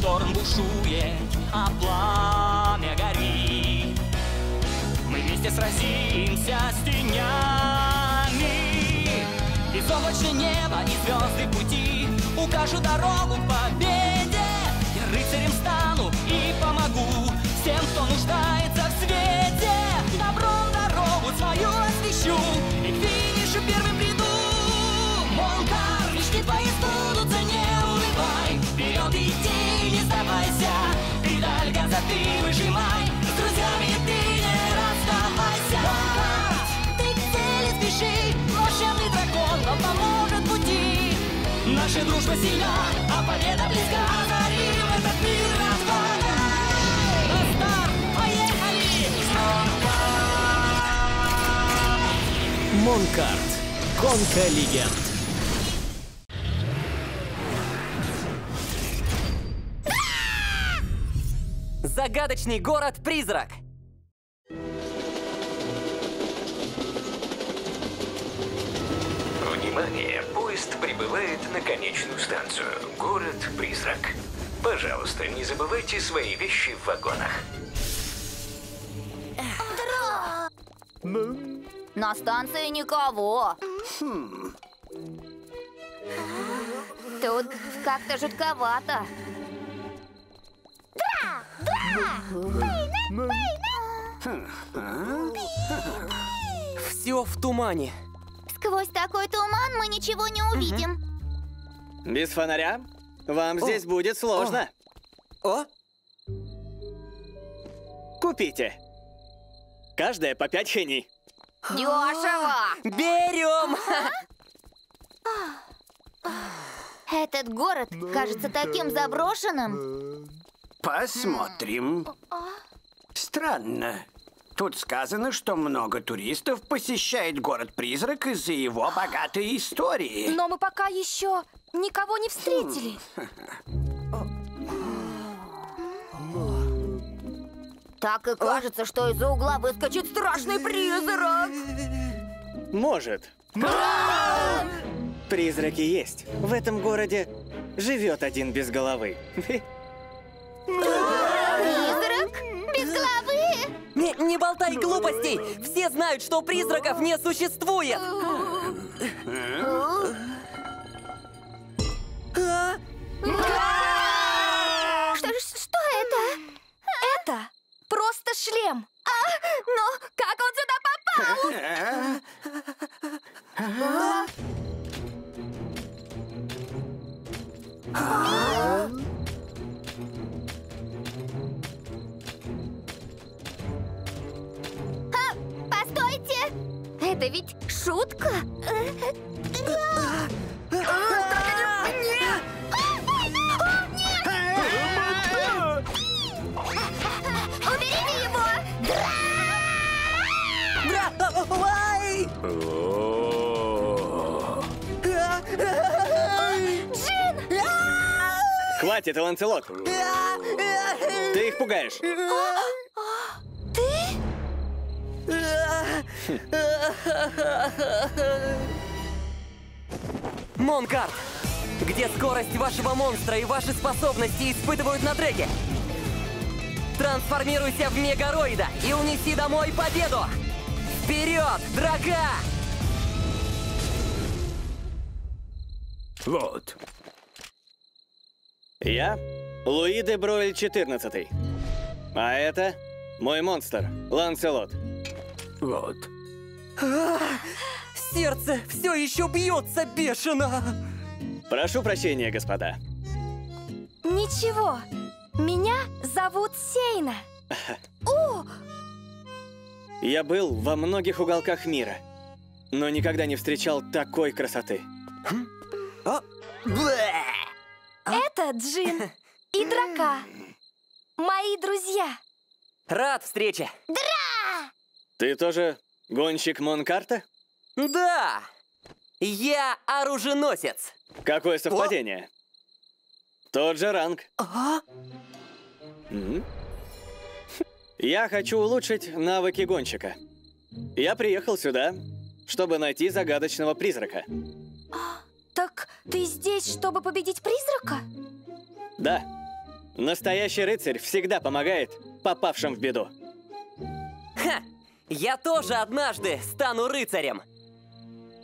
шторм бушует, а пламя горит. Мы вместе сразимся с тенями. Безоблачное небо и звезды пути укажут дорогу к победе. Я рыцарем стану и помогу всем, кто нуждается вам поможет пути. Наша дружба сильна, а победа близка. Озарим этот мир! Монкарт. Гонка легенд. Загадочный город-призрак. Внимание! Поезд прибывает на конечную станцию. Город-призрак. Пожалуйста, не забывайте свои вещи в вагонах. На станции никого. Тут как-то жутковато. Все в тумане. Сквозь такой туман мы ничего не увидим. Без фонаря? Вам здесь будет сложно. О, Купите. Каждая по пять хеней. Дешево! берем! Этот город кажется таким заброшенным. Посмотрим. Странно. Тут сказано, что много туристов посещает город-призрак из-за его богатой истории. Но мы пока еще никого не встретили. Так и кажется, что из-за угла выскочит страшный призрак. Может. Призраки есть. В этом городе живет один без головы. Не, болтай глупостей! Все знают, что призраков не существует! А? Что, это? Это просто шлем. Но как он сюда попал? А, Это ведь шутка? Уберите его! Бра! а, ай! Хватит, Ланцелот. Ты их пугаешь. Монкарт! Где скорость вашего монстра и ваши способности испытывают на треке? Трансформируйся в мегароида и унеси домой победу! Вперед, драга! Вот. Я Луи де Бройль 14. А это мой монстр, Ланцелот. Вот. Сердце все еще бьется бешено! Прошу прощения, господа. Ничего. Меня зовут Сейна. Я был во многих уголках мира, но никогда не встречал такой красоты. Это Джин и Драка. Мои друзья. Рад встрече! Ты тоже гонщик Монкарта? Да! Я оруженосец! Какое совпадение? Тот же ранг. А? Мгм. Я хочу улучшить навыки гонщика. Я приехал сюда, чтобы найти загадочного призрака. Так ты здесь, чтобы победить призрака? Да, Настоящий рыцарь всегда помогает попавшим в беду. Ха! Я тоже однажды стану рыцарем.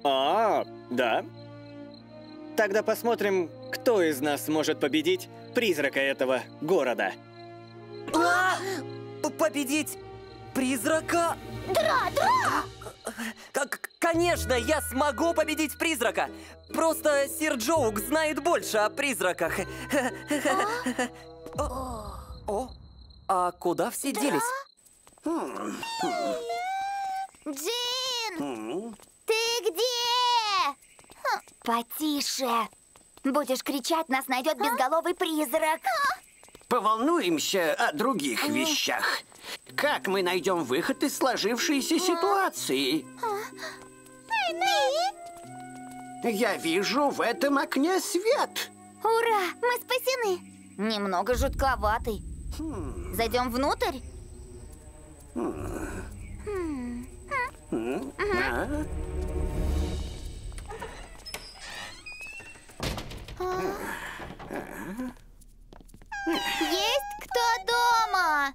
А, да? Тогда посмотрим, кто из нас сможет победить призрака этого города. А! Победить призрака? Дра, дра! Как, конечно, я смогу победить призрака. Просто Сир Джоук знает больше о призраках. О, а куда все делись? Джин! Ты где? Потише. Будешь кричать, нас найдет безголовый призрак. Поволнуемся о других вещах. Как мы найдем выход из сложившейся ситуации? Я вижу в этом окне свет. Ура, мы спасены. Немного жутковатый. Зайдем внутрь? Есть кто дома?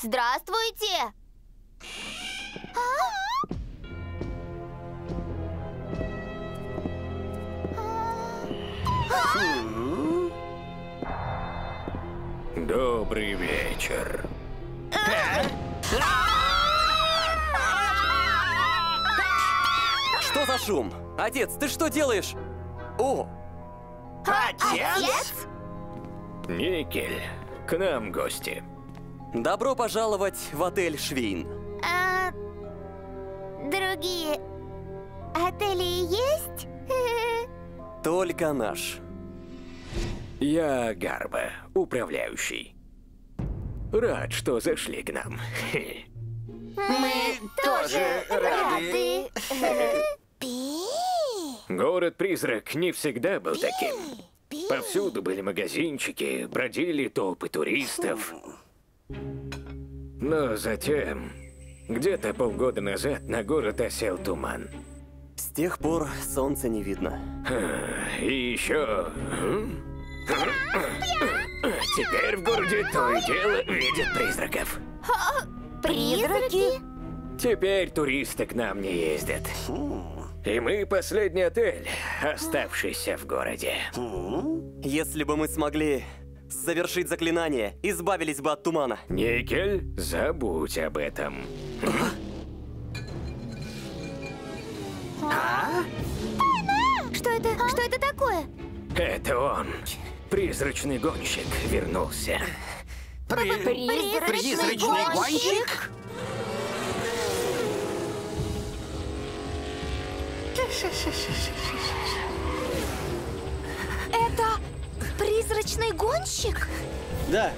Здравствуйте. Добрый вечер. Что за шум? Отец, ты что делаешь? О, Отец? Никель, к нам гости. добро пожаловать в отель Швейн. А, другие отели есть? Только наш. Я Гарба, управляющий. Рад, что зашли к нам. Мы тоже рады. Город-призрак не всегда был таким. Повсюду были магазинчики, бродили толпы туристов. Но затем, где-то полгода назад на город осел туман. С тех пор солнца не видно. И еще... Теперь в городе то и дело видят призраков. Призраки? Теперь туристы к нам не ездят. И мы последний отель, оставшийся в городе. Если бы мы смогли завершить заклинание, избавились бы от тумана. Никель, забудь об этом. Что это? Что это такое? Это он. Призрачный гонщик вернулся. Призрачный гонщик? Это призрачный гонщик? Да,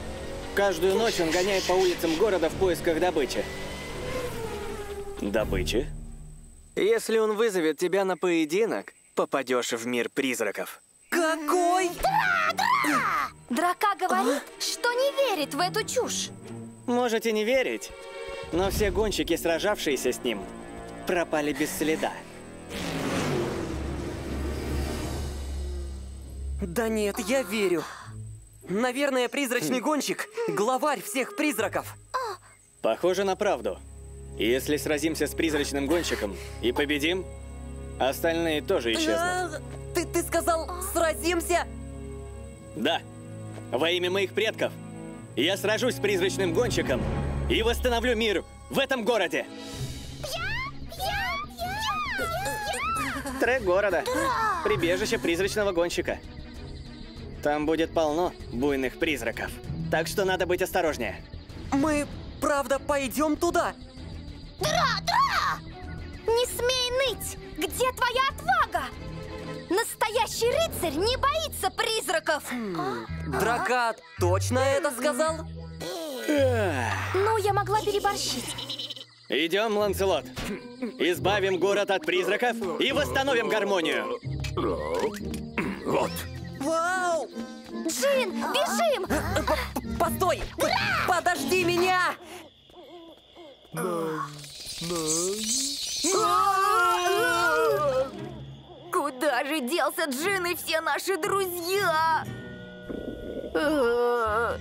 каждую ночь он гоняет по улицам города в поисках добычи. Добычи? Если он вызовет тебя на поединок, попадешь в мир призраков. Какой? Драка говорит, что не верит в эту чушь. Можете не верить, но все гонщики, сражавшиеся с ним, пропали без следа. Да нет, я верю. Наверное, призрачный гонщик — главарь всех призраков. Похоже на правду. Если сразимся с призрачным гонщиком и победим, остальные тоже исчезнут. А, Ты, ты сказал, сразимся? Да, во имя моих предков я сражусь с призрачным гонщиком и восстановлю мир в этом городе. Трек города. Прибежище призрачного гонщика. Там будет полно буйных призраков. Так что надо быть осторожнее. Мы, правда, пойдем туда? Не смей ныть! Где твоя отвага? Настоящий рыцарь не боится призраков! Драка точно это сказал? Ну, я могла переборщить. Идем, Ланселот. Избавим город от призраков и восстановим гармонию. Вот. Вау! Джин, бежим! П- Постой! П- Подожди меня! Куда же делся Джин и все наши друзья? Э,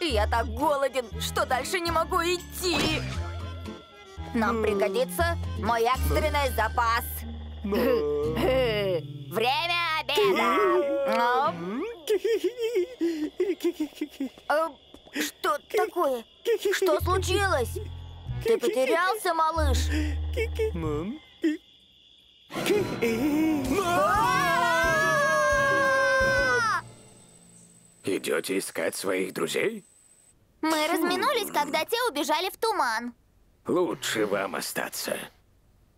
Я так голоден, что дальше не могу идти. Нам пригодится мой экстренный запас. Время обеда. Что такое? Что случилось? Ты потерялся, малыш? А! Идете искать своих друзей? Мы разминулись, когда те убежали в туман. Лучше вам остаться.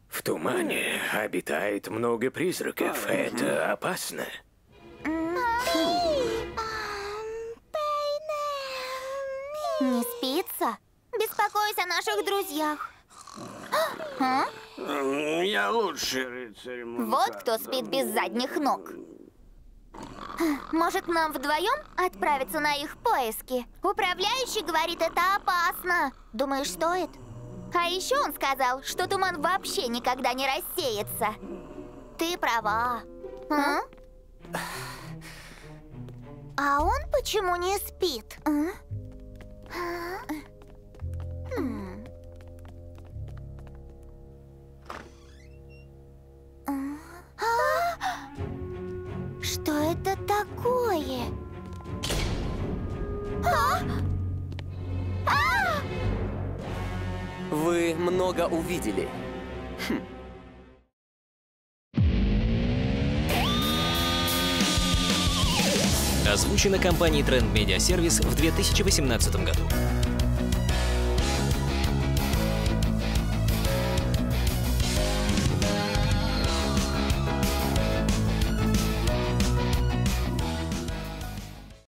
В тумане обитает много призраков. Это опасно. Не спится? Беспокойся о наших друзьях. А? Я лучший рыцарь. Вот кто спит без задних ног. Может, нам вдвоем отправиться на их поиски? Управляющий говорит, это опасно. Думаешь, стоит? А еще он сказал, что туман вообще никогда не рассеется. Ты права. А? А он почему не спит? А? Много увидели. Озвучено компанией Trend Media Service в 2018 году.